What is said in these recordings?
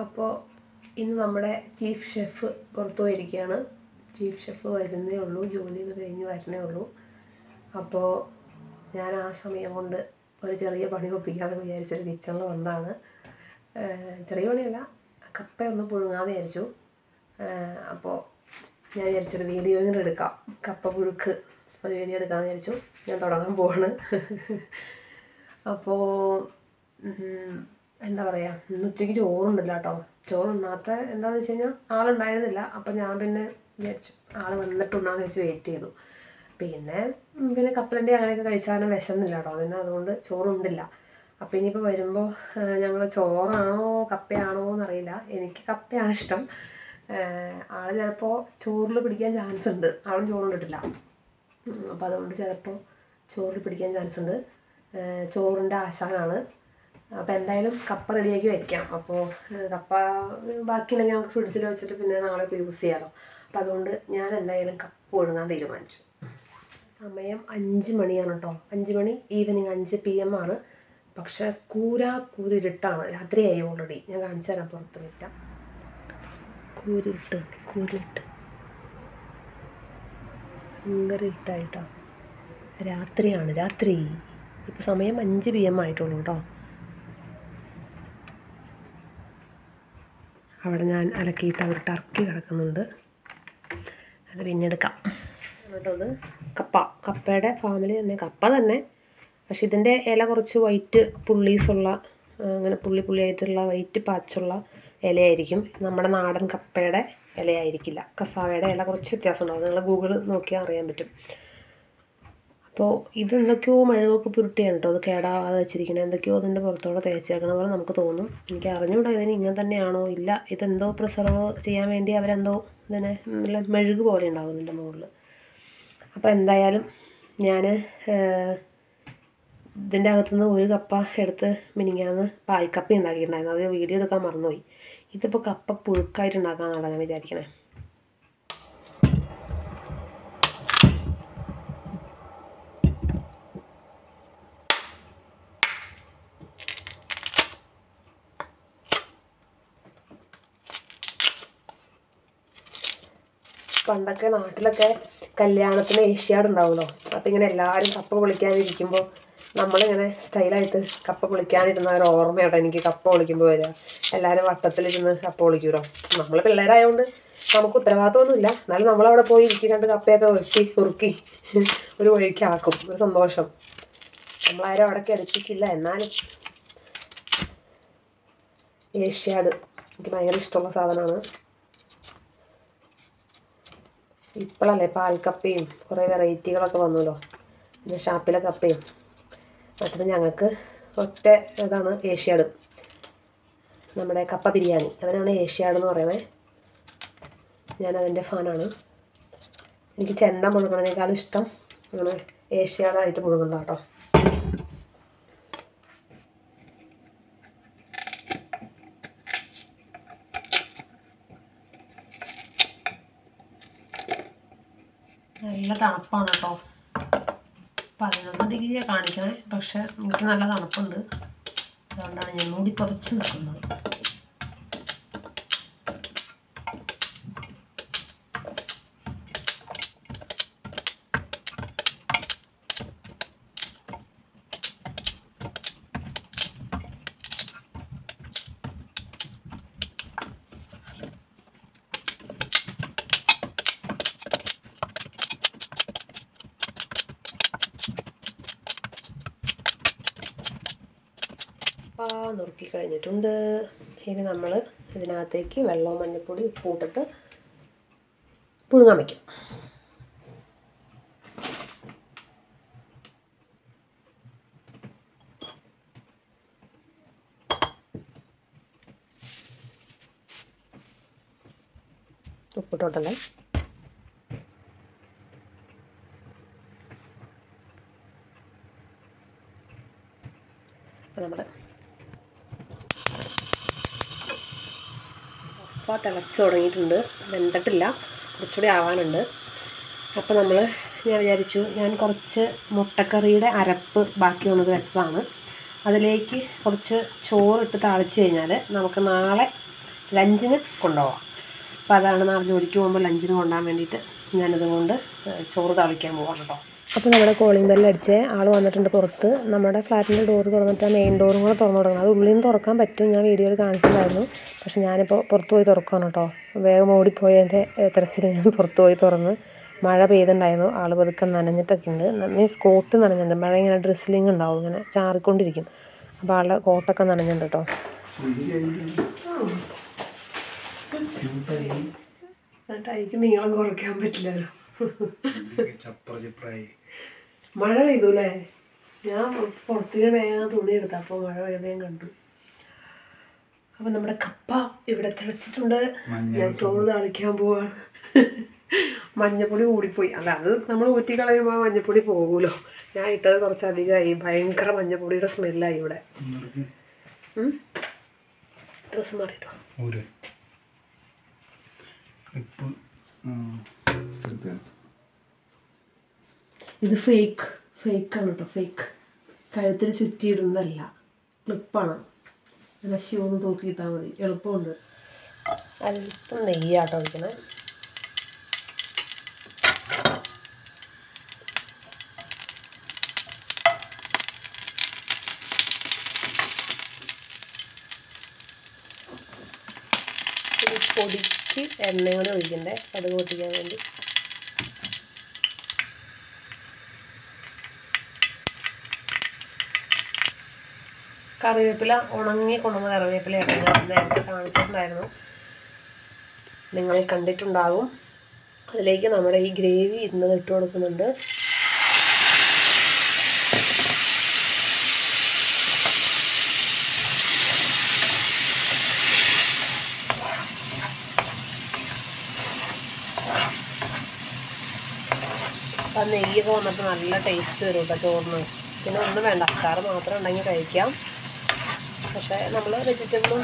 അപ്പോൾ ഇന്ന് നമ്മുടെ ചീഫ് ഷെഫ് പുറത്തു പോയിരിക്കുകയാണ്. ചീഫ് ഷെഫ് വരുന്നേ ഉള്ളൂ ജോലി കഴിഞ്ഞ് വരണേ ഉള്ളൂ. അപ്പോൾ ഞാൻ ആ സമയം കൊണ്ട് ഒരു ചെറിയ പണി ഒപ്പിക്കാമെന്ന് വിചാരിച്ചൊരു കിച്ചണിൽ വന്നതാണ്. ചെറിയ പണിയല്ല കപ്പ ഒന്ന് പുഴുങ്ങാതെ വിചാരിച്ചു. അപ്പോൾ ഞാൻ വിചാരിച്ചൊരു വീഡിയോ ഇങ്ങനെ എടുക്കാം. കപ്പ പുഴുക്ക് ഒരു വീഡിയോ എടുക്കാമെന്ന് വിചാരിച്ചു. ഞാൻ തുടങ്ങാൻ പോവാണ്. അപ്പോൾ എന്താ പറയുക ഇന്ന് ഉച്ചയ്ക്ക് ചോറുണ്ടല്ലോ കേട്ടോ ചോറുണ്ണാത്ത എന്താണെന്ന് വെച്ച് കഴിഞ്ഞാൽ ആളുണ്ടായിരുന്നില്ല. അപ്പം ഞാൻ പിന്നെ വിചാരിച്ചു ആൾ വന്നിട്ടുണ്ടാന്ന് വെച്ച് വെയിറ്റ് ചെയ്തു. പിന്നെ പിന്നെ കപ്പലണ്ടി അങ്ങനെയൊക്കെ കഴിച്ചാലും വിശന്നില്ല കേട്ടോ പിന്നെ അതുകൊണ്ട് ചോറുണ്ടില്ല. അപ്പം ഇനിയിപ്പോൾ വരുമ്പോൾ ഞങ്ങൾ ചോറാണോ കപ്പയാണോ എന്നറിയില്ല എനിക്ക് കപ്പയാണ് ഇഷ്ടം. ആൾ ചിലപ്പോൾ ചോറിൽ പിടിക്കാൻ ചാൻസ് ഉണ്ട് ആളും ചോറുണ്ടിട്ടില്ല. അപ്പോൾ അതുകൊണ്ട് ചിലപ്പോൾ ചോറിൽ പിടിക്കാൻ ചാൻസ് ഉണ്ട് ചോറിന്റെ ആശാനാണ്. അപ്പോൾ എന്തായാലും കപ്പ റെഡിയാക്കി വെക്കാം. അപ്പോൾ കപ്പ ബാക്കിയുണ്ടെങ്കിൽ നമുക്ക് ഫ്രിഡ്ജിൽ വെച്ചിട്ട് പിന്നെ നാളെ യൂസ് ചെയ്യാമല്ലോ അപ്പോൾ അതുകൊണ്ട് ഞാൻ എന്തായാലും കപ്പ ഒഴുകാൻ തീരുമാനിച്ചു. സമയം അഞ്ച് മണിയാണ് കേട്ടോ അഞ്ച് മണി ഈവനിങ് അഞ്ച് പി എം ആണ്. പക്ഷെ കൂരാ കൂരിരുട്ടാണ്. രാത്രിയായി ഓൾറെഡി ഞാൻ കാണിച്ചു തരാം പുറത്ത് വിട്ടാം. കൂരിരുട്ട് കൂരിരുട്ട്. ഭയങ്കര ഇരുട്ടായിട്ടോ. രാത്രിയാണ് രാത്രി. ഇപ്പോൾ സമയം അഞ്ച് പി എം ആയിട്ടുള്ളൂ കേട്ടോ അവിടെ ഞാൻ അലക്കിയിട്ട് അവർ ടർക്കി കിടക്കുന്നുണ്ട്. അത് പിന്നെ എടുക്കാം. കേട്ടോ കപ്പ. കപ്പയുടെ ഫാമിലി തന്നെ കപ്പ തന്നെ. പക്ഷെ ഇതിന്റെ ഇല കുറച്ച് വൈറ്റ് പുള്ളീസുള്ള അങ്ങനെ പുള്ളി പുള്ളിയായിട്ടുള്ള വൈറ്റ് പാച്ചുള്ള ഇലയായിരിക്കും. നമ്മുടെ നാടൻ കപ്പയുടെ ഇലയായിരിക്കില്ല. കസാവയുടെ ഇല കുറച്ച് വ്യത്യാസമുണ്ടാവും നിങ്ങൾ ഗൂഗിൾ നോക്കിയാൽ അറിയാൻ പറ്റും. അപ്പോൾ ഇത് എന്തൊക്കെയോ മെഴുകൊക്കെ പുരുട്ടിയാണ് കേട്ടോ. അത് കേടാവാതെ വെച്ചിരിക്കണേ. എന്തൊക്കെയോ അതിന്റെ പുറത്തോടെ തേച്ചേക്കണ പോലെ നമുക്ക് തോന്നും. എനിക്ക് അറിഞ്ഞുകൂടാ ഇതിന് ഇങ്ങനെ തന്നെയാണോ? ഇല്ല ഇതെന്തോ പ്രിസർവ് ചെയ്യാൻ വേണ്ടി അവരെന്തോ ഇതിനെ നല്ല മെഴുക് പോലെ ഉണ്ടാകും ഇതിന്റെ മുകളിൽ. അപ്പോൾ എന്തായാലും ഞാൻ ഇതിന്റെ അകത്തുനിന്ന് ഒരു കപ്പ എടുത്ത് മിനിങ്ങാന്ന് പാൽക്കപ്പി ഉണ്ടാക്കിയിട്ടുണ്ടായിരുന്നു. അത് വീഡിയോ എടുക്കാൻ മറന്നുപോയി. ഇതിപ്പോൾ കപ്പ പുഴുക്കായിട്ട് ഉണ്ടാക്കാമെന്നാണ് ഞാൻ വിചാരിക്കണേ. പണ്ടൊക്കെ നാട്ടിലൊക്കെ കല്യാണത്തിന് ഏഷ്യാഡ് ഉണ്ടാവുമല്ലോ അപ്പം ഇങ്ങനെ എല്ലാവരും കപ്പ പൊളിക്കാനിരിക്കുമ്പോൾ നമ്മളിങ്ങനെ സ്റ്റൈലായിട്ട് കപ്പ പൊളിക്കാനിരുന്ന ഒരു ഓർമ്മയാണ് എനിക്ക് കപ്പ പൊളിക്കുമ്പോൾ വരിക. എല്ലാവരും വട്ടത്തിലിരുന്ന് കപ്പ പൊളിക്കുമല്ലോ നമ്മൾ പിള്ളേരായതുകൊണ്ട് നമുക്ക് ഉത്തരവാദിത്തമൊന്നുമില്ല എന്നാലും നമ്മളവിടെ പോയി ഇരിക്കുന്നുണ്ട് കപ്പയൊക്കെ വെട്ടി കുറുക്കി ഒരു വഴിക്കാക്കും ഒരു സന്തോഷം. നമ്മളാരും അവിടെ കിടച്ചിട്ടില്ല എന്നാലും ഏഷ്യാഡ് എനിക്ക് ഭയങ്കര ഇഷ്ടമുള്ള സാധനമാണ്. ഇപ്പോഴല്ലേ പാൽക്കപ്പയും കുറേ വെറൈറ്റികളൊക്കെ വന്നല്ലോ. പിന്നെ ഷാപ്പിലെ കപ്പയും. മറ്റത് ഞങ്ങൾക്ക് ഒറ്റ ഇതാണ് ഏഷ്യാഡ് നമ്മുടെ കപ്പ ബിരിയാണി. അതിനാണ് ഏഷ്യാഡ് എന്ന് പറയുന്നത് ഞാനതിന്റെ ഫാനാണ്. എനിക്ക് ചെണ്ട മുഴുകണതിനേക്കാളും ഇഷ്ടം അങ്ങനെ ഏഷ്യാഡായിട്ട് മുഴുകുന്നതാണ് കേട്ടോ നല്ല തണുപ്പാണ് കേട്ടോ. പതിനൊന്ന് ഡിഗ്രിയാണ് കാണിക്കണേ. പക്ഷെ എനിക്ക് നല്ല തണുപ്പുണ്ട്. അതുകൊണ്ടാണ് ഞാൻ മൂടി പുതച്ച് നിൽക്കുന്നത്. കപ്പ നുറുക്കി കഴിഞ്ഞിട്ടുണ്ട്. ഇനി നമ്മൾ ഇതിനകത്തേക്ക് വെള്ളവും മഞ്ഞൾപ്പൊടി ഉപ്പും ഇട്ടിട്ട് പുഴുങ്ങാൻ വയ്ക്കും ഉപ്പിട്ടോട്ടല്ലേ? അപ്പോൾ നമ്മൾ കപ്പ തിളച്ച് തുടങ്ങിയിട്ടുണ്ട്. വെന്തിട്ടില്ല. കുറച്ചുകൂടി ആവാനുണ്ട്. അപ്പോൾ നമ്മൾ ഞാൻ വിചാരിച്ചു ഞാൻ കുറച്ച് മുട്ടക്കറിയുടെ അരപ്പ് ബാക്കിയുള്ളത് വെച്ചതാണ്. അതിലേക്ക് കുറച്ച് ചോറിട്ട് താളിച്ച് കഴിഞ്ഞാൽ നമുക്ക് നാളെ ലഞ്ചിന് കൊണ്ടുപോകാം അപ്പോൾ അതാണ് നാളെ ജോലിക്ക് പോകുമ്പോൾ ലഞ്ചിന് കൊണ്ടുപോകാൻ വേണ്ടിയിട്ട് ഞാനിതുകൊണ്ട് ചോറ് താളിക്കാൻ പോകാം കേട്ടോ. അപ്പോൾ നമ്മുടെ കോളിംഗ് ബെല്ല് അടിച്ച് ആൾ വന്നിട്ടുണ്ട് പുറത്ത്. നമ്മുടെ ഫ്ലാറ്റിന്റെ ഡോർ തുറന്നിട്ട് മെയിൻ ഡോറും കൂടെ തുറന്നു തുടങ്ങണം. അത് ഉള്ളിൽ നിന്ന് തുറക്കാൻ പറ്റും. ഞാൻ വീഡിയോയിൽ കാണിച്ചിട്ടുണ്ടായിരുന്നു. പക്ഷേ ഞാനിപ്പോൾ പുറത്ത് പോയി തുറക്കുകയാണ് കേട്ടോ. വേഗം ഓടിപ്പോയി എന്റെ തിരക്കിൽ ഞാൻ പുറത്ത് പോയി തുറന്ന് മഴ പെയ്തിട്ടുണ്ടായിരുന്നു. ആൾ പതുക്കെ നനഞ്ഞിട്ടൊക്കെ ഉണ്ട്. മീൻസ് കോട്ട് നനഞ്ഞിട്ടുണ്ട്. മഴ ഇങ്ങനെ ഡ്രസ്സിലിങ് ഉണ്ടാവും. ഇങ്ങനെ ചാറിക്കൊണ്ടിരിക്കും. അപ്പോൾ ആളുടെ കോട്ടൊക്കെ നനഞ്ഞിട്ടുണ്ട് കേട്ടോ. ടൈക്ക് നീളം കുറയ്ക്കാൻ പറ്റില്ലല്ലോ. ചപ്ര ചിപ്രായി മഴ പെയ്തു അല്ലേ ഞാൻ പുറത്തിന് വേഗം തുണി എടുത്ത അപ്പോൾ മഴ പെയ്തേം കണ്ടു. അപ്പം നമ്മുടെ കപ്പ ഇവിടെ തിളച്ചിട്ടുണ്ട്. ഞാൻ ചോറ് തളിക്കാൻ പോവാണ്. മഞ്ഞപ്പൊടി കൂടിപ്പോയി. അല്ല അത് നമ്മൾ ഊറ്റി കളയുമ്പോൾ ആ മഞ്ഞപ്പൊടി പോകുമല്ലോ. ഞാൻ ഇട്ടത് കുറച്ചധികമായി. ഭയങ്കര മഞ്ഞപ്പൊടിയുടെ സ്മെല്ലായി ഇവിടെ. ഡ്രസ്സ് മാറിയിട്ടോ? ക്ലിപ്പ് ഇത് ഫേക്ക് ഫേക്ക് ഫേക്കാണ് കേട്ടോ ഫേക്ക് കഴുത്തിൽ ചുറ്റിയിടുന്നതല്ല. ക്ലിപ്പാണ് ലക്ഷ്യം ഒന്ന് തൂക്കിയിട്ടാൽ മതി. എളുപ്പമുണ്ട്. അല്പം നെയ്യാട്ടോ ഒഴിക്കണേ. പൊടിക്ക് എണ്ണ കൂടെ ഒഴിക്കണ്ടേ? കടുക് പൊട്ടിക്കാൻ വേണ്ടി. കറിവേപ്പില ഉണങ്ങി കൊണ്ടുവന്ന കറിവേപ്പിലയാണ് ഞാൻ നേരത്തെ കാണിച്ചിട്ടുണ്ടായിരുന്നു. നിങ്ങൾ കണ്ടിട്ടുണ്ടാകും അതിലേക്ക് നമ്മുടെ ഈ ഗ്രേവി ഇരുന്നത് ഇട്ട് കൊടുക്കുന്നുണ്ട്. നെയ്യ് നെയ്യൊക്കെ നല്ല ടേസ്റ്റ് വരും കേട്ടോ ചോറിന്. പിന്നെ ഒന്നും വേണ്ട. അച്ചാറ് മാത്രം ഉണ്ടെങ്കിൽ കഴിക്കാം. പക്ഷേ നമ്മൾ വെജിറ്റബിളും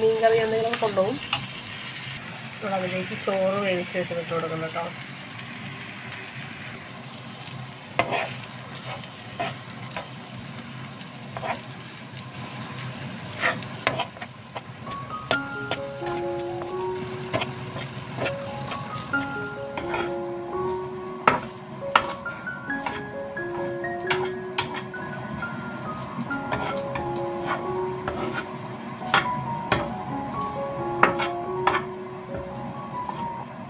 മീൻ കറി എന്തെങ്കിലും കൊണ്ടുപോകും. നമ്മൾ അതിലേക്ക് ചോറ് വേവിച്ച് വെച്ചിട്ട് കൊടുക്കണം കേട്ടോ.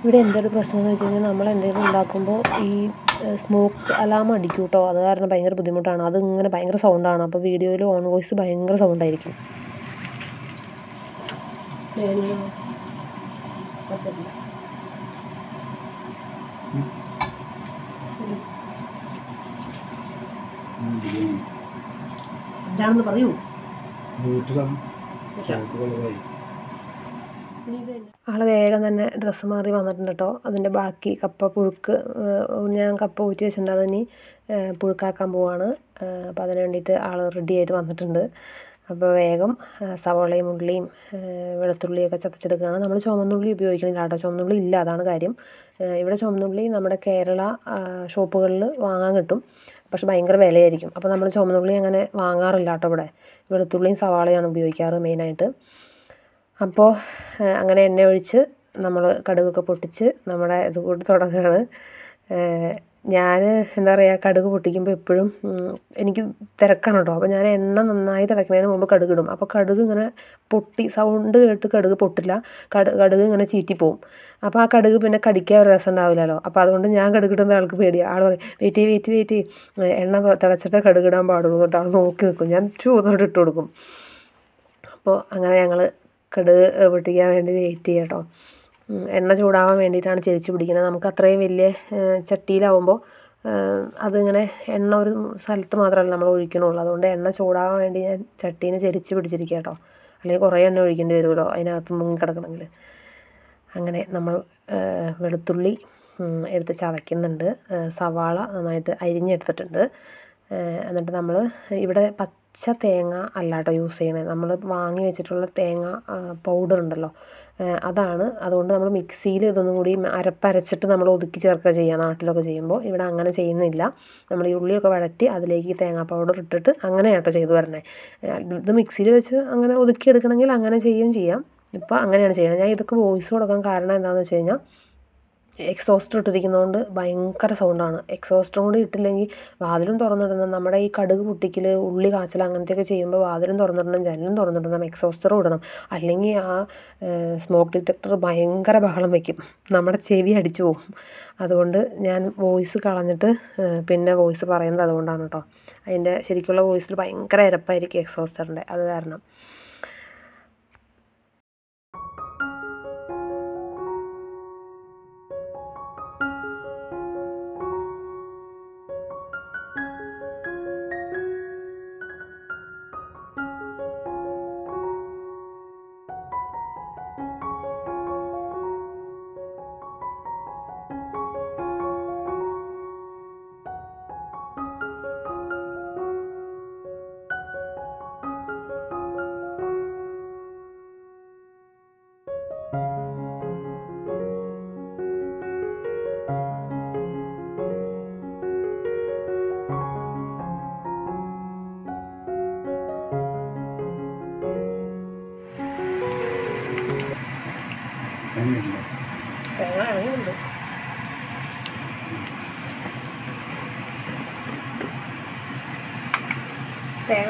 ഇവിടെ എന്തൊരു പ്രശ്നം എന്ന് വെച്ച് കഴിഞ്ഞാൽ നമ്മൾ എന്തെങ്കിലും ഉണ്ടാക്കുമ്പോൾ ഈ സ്മോക്ക് അലാം അടിക്കും കേട്ടോ. അത് കാരണം ഭയങ്കര ബുദ്ധിമുട്ടാണ്. അത് ഇങ്ങനെ ഭയങ്കര സൗണ്ടാണ് അപ്പോൾ വീഡിയോയിൽ ഓൺ വോയിസ് ഭയങ്കര സൗണ്ടായിരിക്കും എന്താണെന്ന് പറയൂ. വീട്ടിലാണ്. ആൾ വേഗം തന്നെ ഡ്രസ്സ് മാറി വന്നിട്ടുണ്ട് കേട്ടോ അതിന്റെ ബാക്കി കപ്പ പുഴുക്ക് ഞാൻ കപ്പ ഊറ്റി വെച്ചിട്ടുണ്ട്. ഇനി പുഴുക്കാക്കാൻ പോവാണ്. അപ്പോൾ അതിന് വേണ്ടിയിട്ട് ആൾ റെഡി ആയിട്ട് വന്നിട്ടുണ്ട്. അപ്പോൾ വേഗം സവോളയും ഉള്ളിയും വെളുത്തുള്ളിയൊക്കെ ചതച്ചെടുക്കുകയാണ്. നമ്മൾ ചുമന്നുള്ളി ഉപയോഗിക്കണില്ല കേട്ടോ ചുമന്നുള്ളി ഇല്ല അതാണ് കാര്യം. ഇവിടെ ചുമന്നുള്ളി നമ്മുടെ കേരള ഷോപ്പുകളിൽ വാങ്ങാൻ കിട്ടും. പക്ഷെ ഭയങ്കര വിലയായിരിക്കും. അപ്പോൾ നമ്മൾ ചുമന്നുള്ളി അങ്ങനെ വാങ്ങാറില്ല കേട്ടോ ഇവിടെ. വെളുത്തുള്ളിയും സവാളയാണ് ഉപയോഗിക്കാറ് മെയിനായിട്ട് അപ്പോൾ അങ്ങനെ എണ്ണ ഒഴിച്ച് നമ്മൾ കടുകൊക്കെ പൊട്ടിച്ച് നമ്മുടെ ഇത് കൂടി തുടങ്ങുകയാണ് ഞാൻ എന്താ പറയുക കടുക് പൊട്ടിക്കുമ്പോൾ എപ്പോഴും എനിക്ക് തിരക്കാണ് കേട്ടോ അപ്പോൾ ഞാൻ എണ്ണ നന്നായി തിളയ്ക്കുന്നതിന് മുമ്പ് കടുക് ഇടും അപ്പോൾ കടുക് ഇങ്ങനെ പൊട്ടി സൗണ്ട് കേട്ട് കടുക് പൊട്ടില്ല. കടു കടുക് ഇങ്ങനെ ചീറ്റിപ്പോവും. അപ്പോൾ ആ കടുക് പിന്നെ കടിക്കാൻ ഒരു രസം ഉണ്ടാവില്ലല്ലോ. അപ്പോൾ അതുകൊണ്ട് ഞാൻ കടുക് ഇടുന്ന ആൾക്ക് പേടിയാണ് ആൾ പറയും വെയിറ്റ് ചെയ്യ് വെയിറ്റ് വെയിറ്റ് എണ്ണ തിളച്ചിട്ട് കടുക് ഇടാൻ പാടുള്ളൂ ആൾ നോക്കി നിൽക്കും ഞാൻ ചൂന്നോട്ട് ഇട്ട് കൊടുക്കും. അപ്പോൾ അങ്ങനെ ഞങ്ങൾ കടുക് പൊട്ടിക്കാൻ വേണ്ടി വെയിറ്റ് ചെയ്യാം കേട്ടോ എണ്ണ ചൂടാവാൻ വേണ്ടിയിട്ടാണ് ചെരിച്ച് പിടിക്കുന്നത്. നമുക്ക് അത്രയും വലിയ ചട്ടിയിലാവുമ്പോൾ അതിങ്ങനെ എണ്ണ ഒരു സ്ഥലത്ത് മാത്രമല്ല നമ്മൾ ഒഴിക്കണുള്ളൂ. അതുകൊണ്ട് എണ്ണ ചൂടാവാൻ വേണ്ടി ഞാൻ ചട്ടീനെ ചെരിച്ച് പിടിച്ചിരിക്കുക കേട്ടോ അല്ലെങ്കിൽ കുറേ എണ്ണ ഒഴിക്കേണ്ടി വരുമല്ലോ അതിനകത്ത് മുങ്ങി മുങ്ങിക്കിടക്കണമെങ്കിൽ അങ്ങനെ നമ്മൾ വെളുത്തുള്ളി എടുത്ത് ചതയ്ക്കുന്നുണ്ട്. സവാള നന്നായിട്ട് അരിഞ്ഞെടുത്തിട്ടുണ്ട്. എന്നിട്ട് നമ്മൾ ഇവിടെ അരച്ച തേങ്ങ അല്ല കേട്ടോ യൂസ് ചെയ്യണേ. നമ്മൾ വാങ്ങി വെച്ചിട്ടുള്ള തേങ്ങ പൗഡർ ഉണ്ടല്ലോ. അതാണ്. അതുകൊണ്ട് നമ്മൾ മിക്സിയിൽ ഇതൊന്നും കൂടി അരപ്പരച്ചിട്ട് നമ്മൾ ഒതുക്കി ചേർക്കുക ചെയ്യുക നാട്ടിലൊക്കെ ചെയ്യുമ്പോൾ ഇവിടെ അങ്ങനെ ചെയ്യുന്നില്ല. നമ്മൾ ഈ ഉള്ളിയൊക്കെ വഴറ്റി അതിലേക്ക് തേങ്ങാ പൗഡർ ഇട്ടിട്ട് അങ്ങനെ കേട്ടോ ചെയ്തു വരണേ. ഇത് മിക്സിയിൽ വെച്ച് അങ്ങനെ ഒതുക്കി എടുക്കണമെങ്കിൽ അങ്ങനെ ചെയ്യുകയും ചെയ്യാം. ഇപ്പോൾ അങ്ങനെയാണ് ചെയ്യുന്നത് ഞാൻ ഇതൊക്കെ വോയിസ് കൊടുക്കാൻ കാരണം എന്താണെന്ന് വെച്ച് കഴിഞ്ഞാൽ എക്സോസ്റ്റർ ഇട്ടിരിക്കുന്നതുകൊണ്ട് ഭയങ്കര സൗണ്ടാണ് എക്സോസ്റ്ററും കൂടി ഇട്ടില്ലെങ്കിൽ വാതിലും തുറന്നിടണം. നമ്മുടെ ഈ കടുക് പൊട്ടിക്കൽ ഉള്ളി കാച്ചൽ അങ്ങനത്തെയൊക്കെ ചെയ്യുമ്പോൾ വാതിലും തുറന്നിടണം ജനലും തുറന്നിടണം എക്സോസ്റ്ററും ഇടണം. അല്ലെങ്കിൽ ആ സ്മോക്ക് ഡിറ്റക്ടർ ഭയങ്കര ബഹളം വയ്ക്കും നമ്മുടെ ചെവി അടിച്ചു പോകും അതുകൊണ്ട് ഞാൻ വോയിസ് കളഞ്ഞിട്ട് പിന്നെ വോയിസ് പറയുന്നത് അതുകൊണ്ടാണ് കേട്ടോ അതിന്റെ ശരിക്കുള്ള വോയിസിൽ ഭയങ്കര ഇരപ്പായിരിക്കും എക്സോസ്റ്ററിന്റെ അത് കാരണം.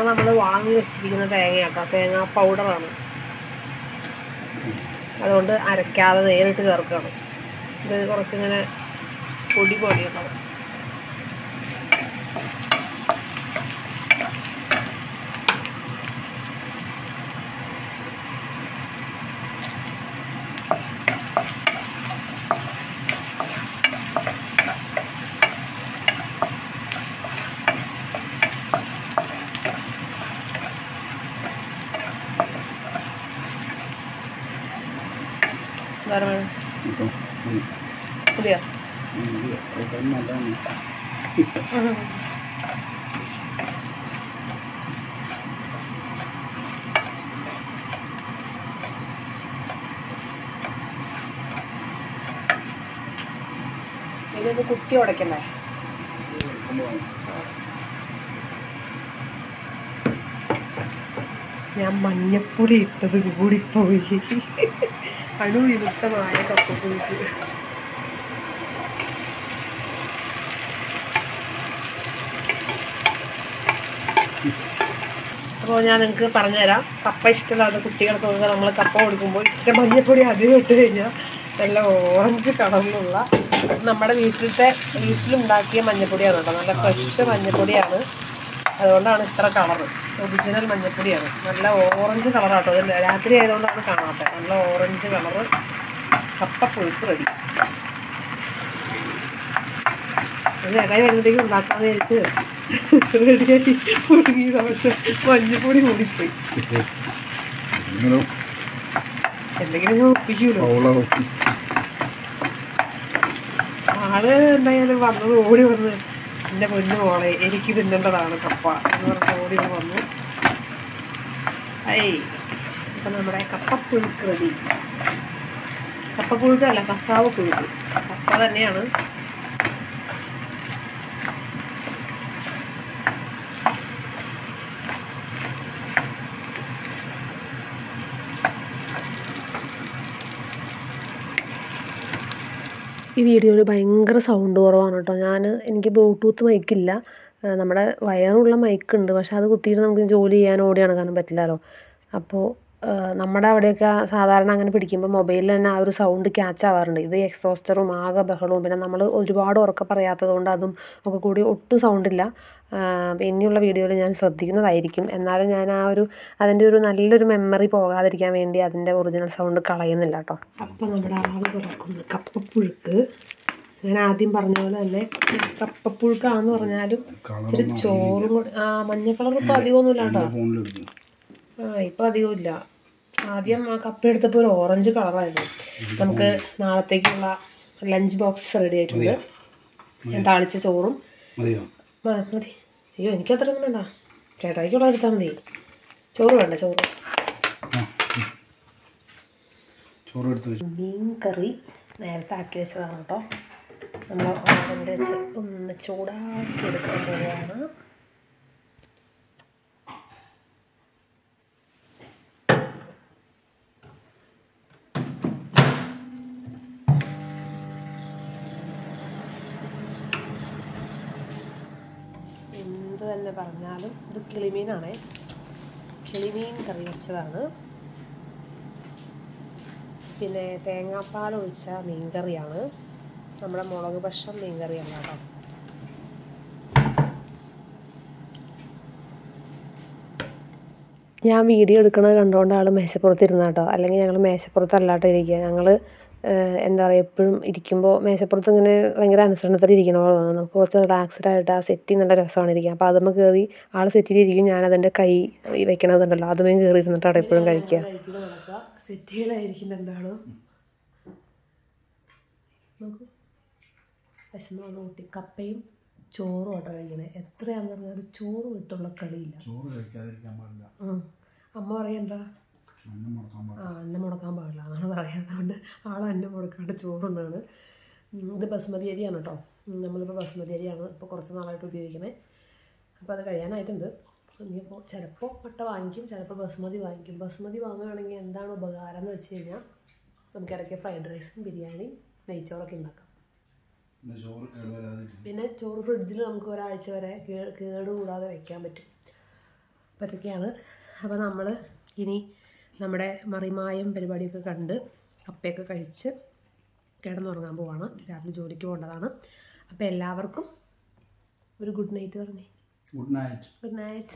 നമ്മൾ വാങ്ങി വെച്ചിരിക്കുന്ന തേങ്ങയാട്ടോ തേങ്ങ പൗഡറാണ്. അതുകൊണ്ട് അരയ്ക്കാതെ നേരിട്ട് ചേർക്കണം ഇത് കുറച്ചിങ്ങനെ പൊടി പൊടിയുണ്ടാവും വേറെ. പുതിയ ഇതൊന്ന് കുത്തി ഉടയ്ക്കണ്ടേ കൊണ്ടുപോകാം. ഞാൻ മഞ്ഞപ്പൊടി ഇട്ടത് കൂടിപ്പോയി അണുവിമുക്തമായ കപ്പപ്പുഴുക്ക് അപ്പോൾ ഞാൻ നിങ്ങൾക്ക് പറഞ്ഞുതരാം. കപ്പ ഇഷ്ടമില്ലാത്ത കുട്ടികൾക്കൊക്കെ നമ്മൾ കപ്പ കൊടുക്കുമ്പോൾ ഇച്ചിരി മഞ്ഞപ്പൊടി അധികം ഇട്ട് കഴിഞ്ഞാൽ നല്ല ഓറഞ്ച് കളറിലുള്ള നമ്മുടെ വീട്ടിലത്തെ വീട്ടിലുണ്ടാക്കിയ മഞ്ഞപ്പൊടിയാണ് കേട്ടോ. നല്ല ഫ്രഷ് മഞ്ഞപ്പൊടിയാണ്. അതുകൊണ്ടാണ് ഇത്ര കളർ ഒറിജിനൽ മഞ്ഞപ്പൊടിയാണ്. നല്ല ഓറഞ്ച് കളറാട്ടോ അത് രാത്രി ആയതുകൊണ്ടാണ് കാണാത്തത് നല്ല ഓറഞ്ച് കളറ് കപ്പ പുഴുക്ക് റെഡി ഇടയിൽ വരുമ്പോഴത്തേക്കും ഉണ്ടാക്കാന്ന് വിചാരിച്ച് റെഡിയായി പുഴുങ്ങിയതാ. പക്ഷെ മഞ്ഞപ്പൊടി കൂടിപ്പോയി. എന്തെങ്കിലും ഒപ്പിക്കൂലോ? ആൾ എന്തായാലും വന്നത് ഓടി വന്ന് എന്റെ പൊന്നു മോളെ എനിക്ക് തിന്നേണ്ടതാണ് കപ്പ. എന്ന് പറഞ്ഞ ഓടി വന്നു. ഐ ഇപ്പം നമ്മുടെ കപ്പപ്പുഴുക്ക് റെഡി. കപ്പപ്പുഴുക്കല്ല കസാവ് പുഴുക്ക്. കപ്പ തന്നെയാണ്. ഈ വീഡിയോയിൽ ഭയങ്കര സൗണ്ട് കുറവാണ് കേട്ടോ. ഞാൻ എനിക്ക് ബ്ലൂടൂത്ത് മൈക്കില്ല നമ്മുടെ വയറുള്ള മൈക്കുണ്ട് പക്ഷേ അത് കുത്തിയിട്ട് നമുക്ക് ജോലി ചെയ്യാൻ ഓടി നടക്കാനും പറ്റില്ലല്ലോ അപ്പോൾ നമ്മുടെ അവിടെയൊക്കെ സാധാരണ അങ്ങനെ പിടിക്കുമ്പോൾ മൊബൈലിൽ തന്നെ ആ ഒരു സൗണ്ട് ക്യാച്ച് ആവാറുണ്ട്. ഇത് എക്സോസ്റ്ററും ആകെ ബഹളവും. പിന്നെ നമ്മൾ ഒരുപാട് ഉറക്കെ പറയാത്തത് കൊണ്ട് അതും ഒക്കെ കൂടി ഒട്ടും സൗണ്ടില്ല ഇനിയുള്ള വീഡിയോയിൽ ഞാൻ ശ്രദ്ധിക്കുന്നതായിരിക്കും. എന്നാലും ഞാൻ ആ ഒരു അതിന്റെ ഒരു നല്ലൊരു മെമ്മറി പോകാതിരിക്കാൻ വേണ്ടി അതിന്റെ ഒറിജിനൽ സൗണ്ട് കളയുന്നില്ല കേട്ടോ അപ്പം നമ്മുടെ ആവ് പറക്കുന്നു കപ്പപ്പുഴുക്ക്. ഞാൻ ആദ്യം പറഞ്ഞ പോലെ തന്നെ കപ്പപ്പുഴുക്കാന്ന് പറഞ്ഞാലും ഇച്ചിരി ചോറും കൂടി ആ മഞ്ഞ കളർ ഇപ്പം അധികമൊന്നുമില്ല കേട്ടോ ഇപ്പം അധികമില്ല ആദ്യം ആ കപ്പ എടുത്തപ്പോൾ ഒരു ഓറഞ്ച് കളറായിരുന്നു നമുക്ക് നാളത്തേക്കുള്ള ലഞ്ച് ബോക്സ് റെഡി ആയിട്ടുണ്ട്. ഞാൻ താളിച്ച ചോറും. മതി. അയ്യോ എനിക്കത്രയൊന്നും വേണ്ട. ചേട്ടായിക്കുള്ള എടുത്താൽ മതി. ചോറ് വേണ്ട ചോറ്. ചോറ് എടുത്ത് മീൻ കറി നേരത്തെ ആക്കി വെച്ചതാണ് കേട്ടോ. നമ്മൾ ഓവനിൽ വെച്ച് ഒന്ന് ചൂടാക്കി എടുക്കാൻ പോവുകയാണ്. തന്നെ പറഞ്ഞാലും ഇത് കിളിമീനാണേ. കിളിമീൻ കറി വെച്ചതാണ്. പിന്നെ തേങ്ങാപ്പാൽ ഒഴിച്ച മീൻകറിയാണ്. നമ്മുടെ മുളക് ഭക്ഷണം മീൻകറിയാണ് കേട്ടോ. ഞാൻ വീഡിയോ എടുക്കുന്നത് കണ്ടുകൊണ്ട് ആൾ മേശപ്പുറത്ത് ഇരുന്ന കേട്ടോ. അല്ലെങ്കിൽ ഞങ്ങൾ മേശപ്പുറത്തല്ലാട്ടോ ഇരിക്കുക ഞങ്ങൾ എന്താ പറയുക എപ്പോഴും ഇരിക്കുമ്പോൾ മേശപ്പുറത്ത് ഇങ്ങനെ ഭയങ്കര അനുസരണത്തിൽ ഇരിക്കണ പോലെ തോന്നും. നമുക്ക് കുറച്ച് റിലാക്സ്ഡ് ആയിട്ട് ആ സെറ്റി നല്ല രസമാണ് ഇരിക്കുക അപ്പോൾ അതുമ്പോൾ കയറി ആൾ സെറ്റിലിരിക്കും ഞാൻ അതിന്റെ കൈ വെക്കണതുണ്ടല്ലോ അതുമേ കയറി ഇരുന്നിട്ടാണ് എപ്പോഴും കഴിക്കുക നോക്കൂ. വിശന്ന് വന്ന് കൂട്ടി കപ്പയും ചോറും ആട്ടോ കഴിക്കണേ. എത്രയാണെന്ന് പറഞ്ഞാൽ ചോറ് വിട്ടുള്ള കളിയില്ല. ചോറ് കഴിക്കാതിരിക്കാൻ പാടില്ല. ഉം. അമ്മ പറയാ എന്താ? ആ അന്നം മുടക്കാൻ പാടില്ല. എന്നാണ് പറയാത്തതുകൊണ്ട് ആൾ അന്നം മുടക്കാണ്ട് ചോറുണ്ടാണ് ഇത് ബസ്മതി അരിയാണ് കേട്ടോ നമ്മളിപ്പോൾ ബസ്മതി അരിയാണ് ഇപ്പോൾ കുറച്ച് നാളായിട്ട് ഉപയോഗിക്കുന്നത് അപ്പോൾ അത് കഴിയാനായിട്ടുണ്ട്. ഇനിയിപ്പോൾ ചിലപ്പോൾ പട്ട വാങ്ങിക്കും ചിലപ്പോൾ ബസ്മതി വാങ്ങിക്കും. ബസ്മതി വാങ്ങുകയാണെങ്കിൽ എന്താണ് ഉപകാരം എന്ന് വെച്ച് കഴിഞ്ഞാൽ നമുക്ക് ഇടയ്ക്ക് ഫ്രൈഡ് റൈസും ബിരിയാണി നെയ്ച്ചോറൊക്കെ ഉണ്ടാക്കാം പിന്നെ ചോറ് ഫ്രിഡ്ജിൽ നമുക്ക് ഒരാഴ്ച വരെ കേട് കൂടാതെ വയ്ക്കാൻ പറ്റും. പറ്റുകയാണ് അപ്പോൾ നമ്മൾ ഇനി നമ്മുടെ മറിമായം പരിപാടിയൊക്കെ കണ്ട് കപ്പയൊക്കെ കഴിച്ച് കിടന്നുറങ്ങാൻ പോവാണ്. രാവിലെ ജോലിക്ക് പോകേണ്ടതാണ്. അപ്പോൾ എല്ലാവർക്കും ഒരു ഗുഡ് നൈറ്റ് പറഞ്ഞേ. Good night good night